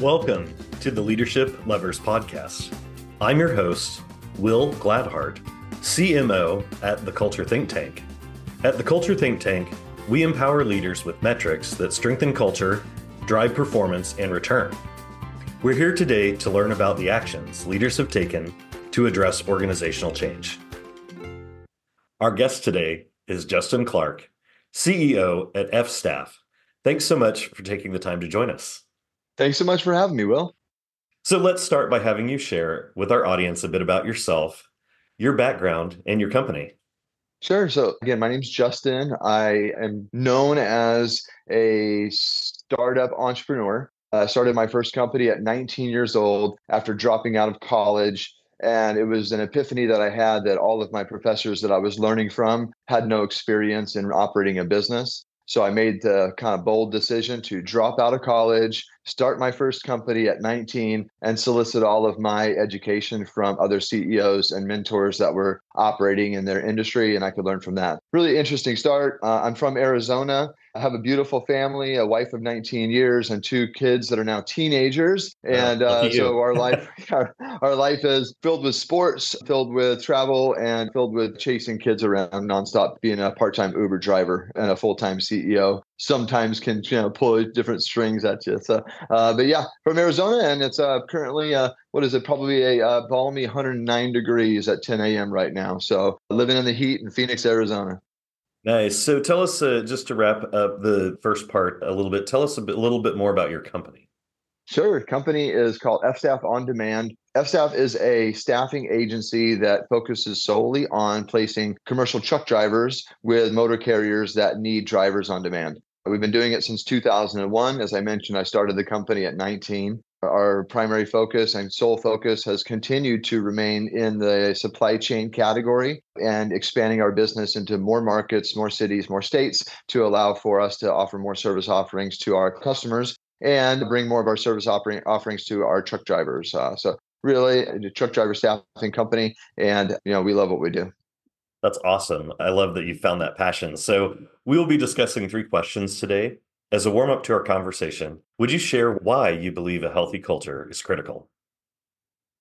Welcome to the Leadership Levers Podcast. I'm your host, Will Gladhart, CMO at the Culture Think Tank. At the Culture Think Tank, we empower leaders with metrics that strengthen culture, drive performance, and return. We're here today to learn about the actions leaders have taken to address organizational change. Our guest today is Justin Clarke, CEO at F Staff. Thanks so much for taking the time to join us. Thanks so much for having me, Will. So let's start by having you share with our audience a bit about yourself, your background, and your company. Sure. So, again, my name's Justin. I am known as a startup entrepreneur. I started my first company at 19 years old after dropping out of college. And it was an epiphany that I had that all of my professors that I was learning from had no experience in operating a business. So I made the kind of bold decision to drop out of college, start my first company at 19, and solicit all of my education from other CEOs and mentors that were operating in their industry. And I could learn from that. Really interesting start. Uh, I'm from Arizona. I have a beautiful family, a wife of 19 years, and two kids that are now teenagers. And uh, so our life, our, our, life is filled with sports, filled with travel, and filled with chasing kids around nonstop. Being a part-time Uber driver and a full-time CEO sometimes can you know pull different strings at you. So, uh, but yeah, from Arizona, and it's uh, currently uh, what is it? Probably a uh, balmy 109 degrees at 10 a.m. right now. So living in the heat in Phoenix, Arizona. Nice. So tell us, uh, just to wrap up the first part a little bit, tell us a, bit, a little bit more about your company. Sure. Company is called F-Staff On Demand. F-Staff is a staffing agency that focuses solely on placing commercial truck drivers with motor carriers that need drivers on demand. We've been doing it since 2001. As I mentioned, I started the company at 19. Our primary focus and sole focus has continued to remain in the supply chain category and expanding our business into more markets, more cities, more states to allow for us to offer more service offerings to our customers and bring more of our service offering, offerings to our truck drivers. Uh, so really a truck driver staffing company and you know we love what we do. That's awesome. I love that you found that passion. So, we will be discussing three questions today. As a warm up to our conversation, would you share why you believe a healthy culture is critical?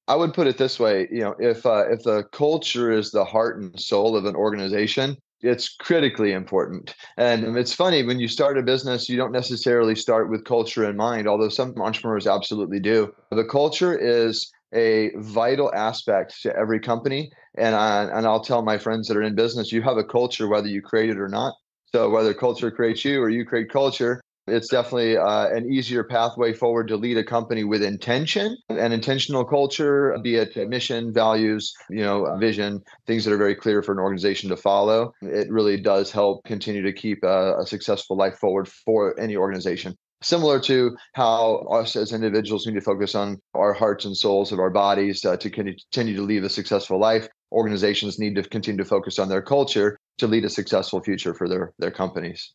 I would put it this way, you know, if uh, if the culture is the heart and soul of an organization, it's critically important. And it's funny when you start a business, you don't necessarily start with culture in mind, although some entrepreneurs absolutely do. The culture is a vital aspect to every company. And I, and I'll tell my friends that are in business, you have a culture whether you create it or not. So whether culture creates you or you create culture, it's definitely uh, an easier pathway forward to lead a company with intention and intentional culture, be it mission, values, you know, vision, things that are very clear for an organization to follow. It really does help continue to keep a, a successful life forward for any organization. Similar to how us as individuals need to focus on our hearts and souls of our bodies uh, to continue to lead a successful life, organizations need to continue to focus on their culture to lead a successful future for their their companies.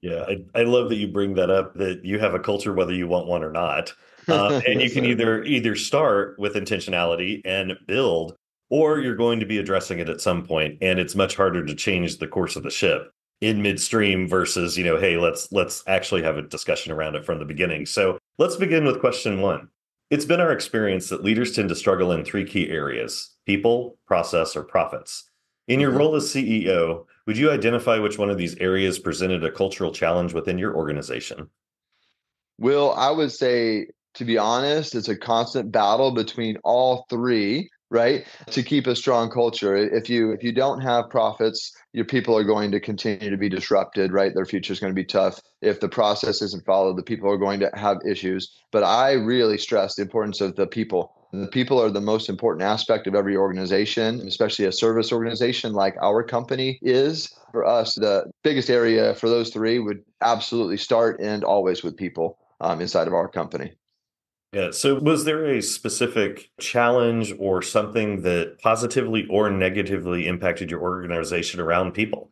Yeah, I, I love that you bring that up. That you have a culture whether you want one or not, uh, and you can either either start with intentionality and build, or you're going to be addressing it at some point, and it's much harder to change the course of the ship in midstream versus you know, hey, let's let's actually have a discussion around it from the beginning. So let's begin with question one. It's been our experience that leaders tend to struggle in three key areas: people, process, or profits. In your mm-hmm. role as CEO, would you identify which one of these areas presented a cultural challenge within your organization? Will, I would say, to be honest, it's a constant battle between all three right to keep a strong culture. If you if you don't have profits your people are going to continue to be disrupted right? Their future is going to be tough. If the process isn't followed the people are going to have issues. But i really stress the importance of the people. The people are the most important aspect of every organization, especially a service organization like our company is. For us, the biggest area for those three would absolutely start and always with people um, inside of our company. Yeah. So, was there a specific challenge or something that positively or negatively impacted your organization around people?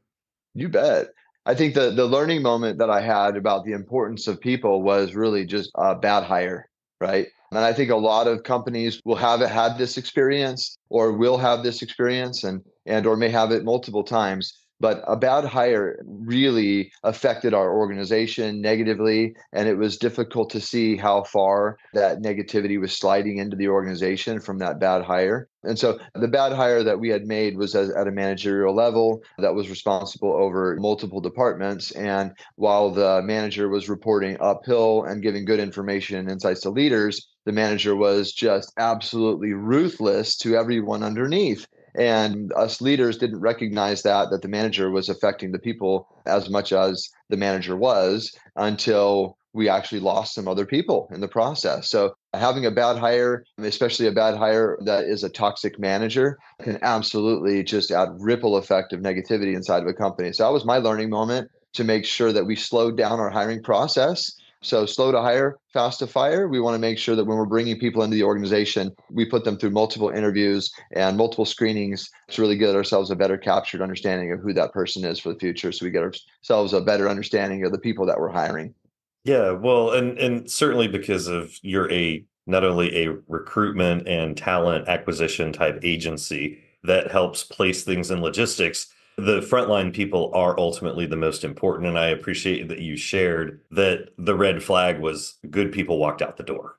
You bet. I think the the learning moment that I had about the importance of people was really just a bad hire, right? And I think a lot of companies will have had this experience or will have this experience and and or may have it multiple times. But a bad hire really affected our organization negatively and it was difficult to see how far that negativity was sliding into the organization from that bad hire and so the bad hire that we had made was at a managerial level that was responsible over multiple departments. And while the manager was reporting uphill and giving good information and insights to leaders, the manager was just absolutely ruthless to everyone underneath. And us leaders didn't recognize that, that the manager was affecting the people as much as the manager was until we actually lost some other people in the process. So having a bad hire, especially a bad hire that is a toxic manager, can absolutely just add ripple effect of negativity inside of a company. So that was my learning moment to make sure that we slowed down our hiring process. So slow to hire, fast to fire. We want to make sure that when we're bringing people into the organization, we put them through multiple interviews and multiple screenings to really get ourselves a better captured understanding of who that person is for the future. So we get ourselves a better understanding of the people that we're hiring. Yeah, well, and and certainly because of you're a not only a recruitment and talent acquisition type agency that helps place things in logistics, the frontline people are ultimately the most important. And I appreciate that you shared that the red flag was good people walked out the door.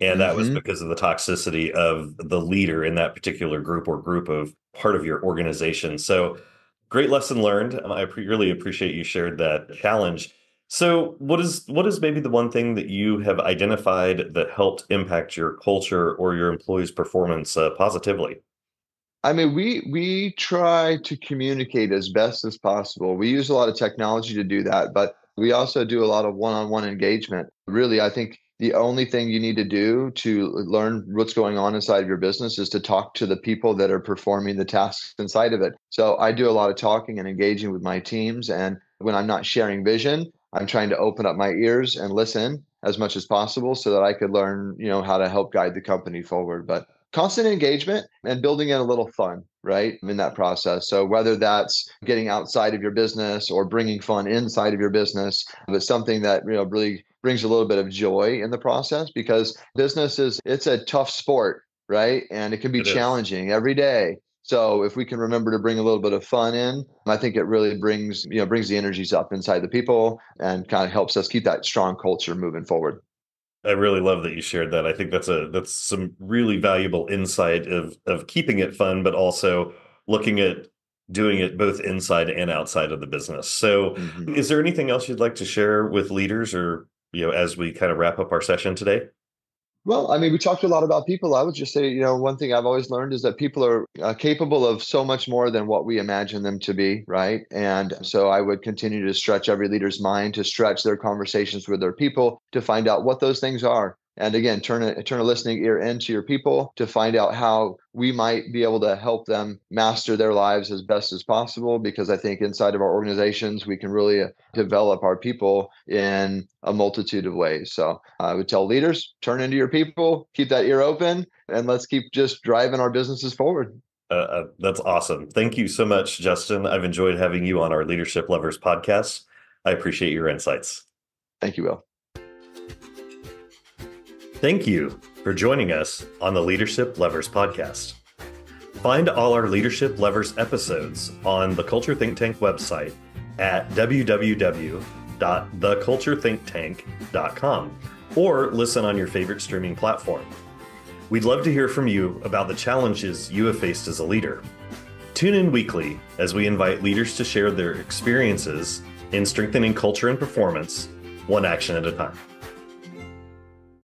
And that mm-hmm. was because of the toxicity of the leader in that particular group or group of part of your organization. So great lesson learned. I really appreciate you shared that challenge. So, what is what is maybe the one thing that you have identified that helped impact your culture or your employees' performance uh, positively? I mean, we we try to communicate as best as possible. We use a lot of technology to do that, but we also do a lot of one-on-one engagement. Really, I think the only thing you need to do to learn what's going on inside of your business is to talk to the people that are performing the tasks inside of it. So I do a lot of talking and engaging with my teams. And when I'm not sharing vision, I'm trying to open up my ears and listen as much as possible so that I could learn, you know, how to help guide the company forward. But constant engagement and building in a little fun, right, in that process. So whether that's getting outside of your business or bringing fun inside of your business, but something that you know really brings a little bit of joy in the process because business is it's a tough sport, right, and it can be it challenging is. every day. So if we can remember to bring a little bit of fun in, I think it really brings, you know, brings the energies up inside the people and kind of helps us keep that strong culture moving forward. I really love that you shared that. I think that's a that's some really valuable insight of of keeping it fun, but also looking at doing it both inside and outside of the business. So, mm-hmm. is there anything else you'd like to share with leaders, or you know, as we kind of wrap up our session today? Well, I mean, we talked a lot about people. I would just say, you know, one thing I've always learned is that people are uh, capable of so much more than what we imagine them to be, right? And so I would continue to stretch every leader's mind to stretch their conversations with their people to find out what those things are and again turn a turn a listening ear into your people to find out how we might be able to help them master their lives as best as possible because i think inside of our organizations we can really uh, develop our people in a multitude of ways. So i would tell leaders turn into your people keep that ear open and let's keep just driving our businesses forward. Uh, uh, that's awesome. Thank you so much justin. I've enjoyed having you on our leadership levers podcast. I appreciate your insights. Thank you will Thank you for joining us on the Leadership Levers podcast. Find all our Leadership Levers episodes on the Culture Think Tank website at www.theculturethinktank.com or listen on your favorite streaming platform. We'd love to hear from you about the challenges you have faced as a leader. Tune in weekly as we invite leaders to share their experiences in strengthening culture and performance, one action at a time.